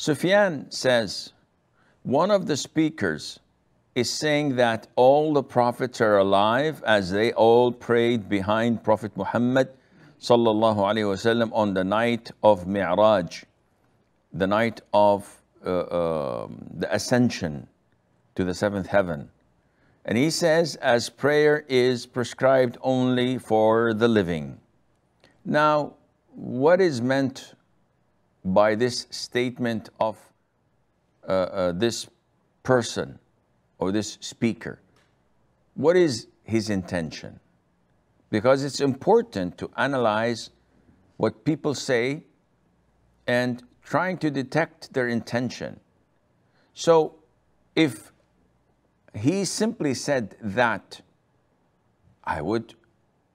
Sufyan says, one of the speakers is saying that all the prophets are alive as they all prayed behind Prophet Muhammad sallallahu alaihi wasallam on the night of Mi'raj, the night of uh, uh, the ascension to the seventh heaven. And he says, as prayer is prescribed only for the living. Now, what is meant by this statement of uh, uh, this person or this speaker? What is his intention? Because it's important to analyze what people say and trying to detect their intention. So, if he simply said that, I would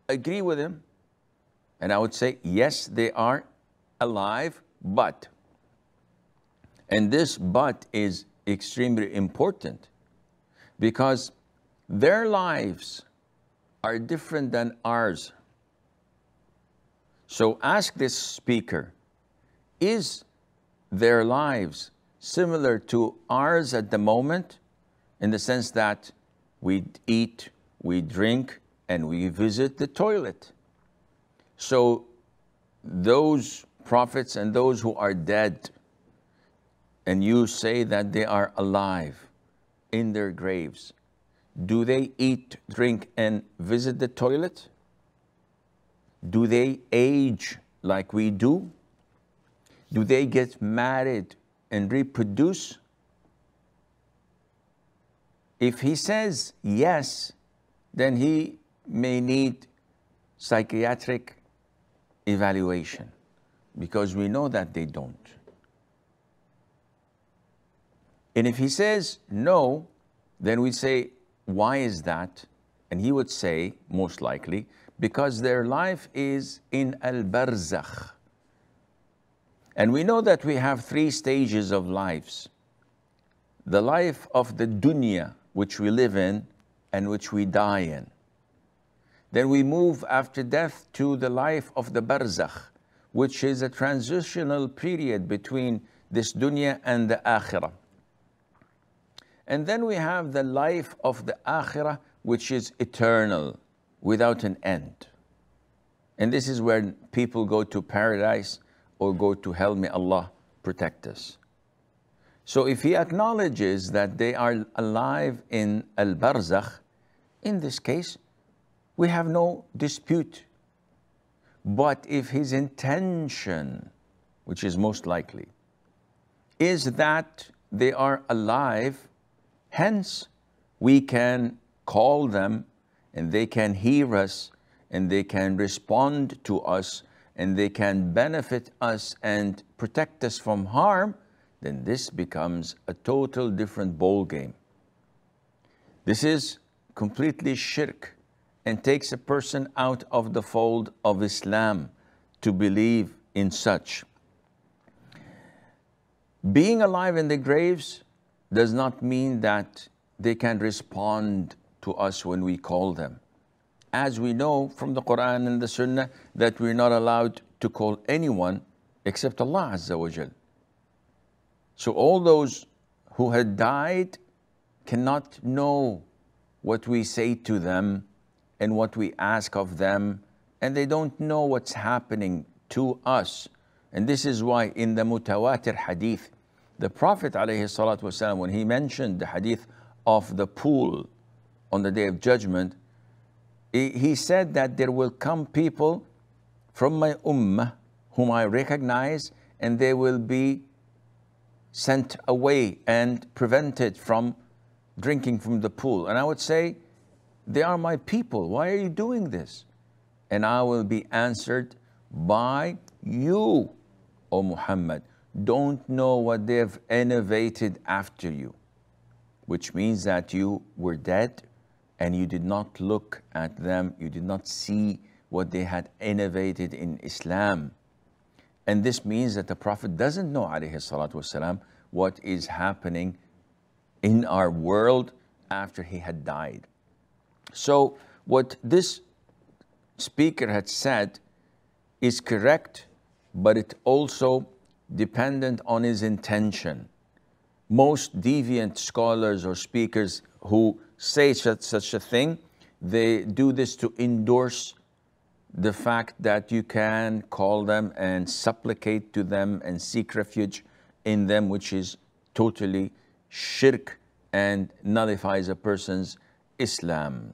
agree with him. And I would say, yes, they are alive, but. And this but is extremely important because their lives are different than ours. So ask this speaker, is their lives similar to ours at the moment? in the sense that we eat, we drink, and we visit the toilet. So those prophets and those who are dead, and you say that they are alive in their graves, do they eat, drink, and visit the toilet? Do they age like we do? Do they get married and reproduce? If he says yes, then he may need psychiatric evaluation because we know that they don't. And if he says no, then we say, why is that? And he would say, most likely, because their life is in al barzakh. And we know that we have three stages of lives the life of the dunya, which we live in and which we die in. Then we move after death to the life of the barzakh, which is a transitional period between this dunya and the akhirah. And then we have the life of the akhirah, which is eternal, without an end. And this is where people go to paradise or go to hell. May Allah protect us. So if he acknowledges that they are alive in al barzakh, in this case, we have no dispute. But if his intention, which is most likely, is that they are alive, hence we can call them and they can hear us and they can respond to us and they can benefit us and protect us from harm then this becomes a total different ball game. This is completely shirk and takes a person out of the fold of Islam to believe in such. Being alive in the graves does not mean that they can respond to us when we call them. As we know from the Quran and the Sunnah that we're not allowed to call anyone except Allah Azza wa Jal. So all those who had died cannot know what we say to them and what we ask of them, and they don't know what's happening to us. And this is why in the mutawatir hadith, the Prophet والسلام, when he mentioned the hadith of the pool on the day of judgment, he said that there will come people from my ummah whom I recognize, and they will be sent away and prevented from drinking from the pool. And I would say, They are my people. Why are you doing this? And I will be answered by you, O Muhammad. Don't know what they've innovated after you, which means that you were dead and you did not look at them, you did not see what they had innovated in Islam. And this means that the Prophet doesn't know والسلام, what is happening in our world after he had died. So, what this speaker had said is correct, but it also dependent on his intention. Most deviant scholars or speakers who say such, such a thing, they do this to endorse the fact that you can call them and supplicate to them and seek refuge in them, which is totally shirk and nullifies a person's Islam.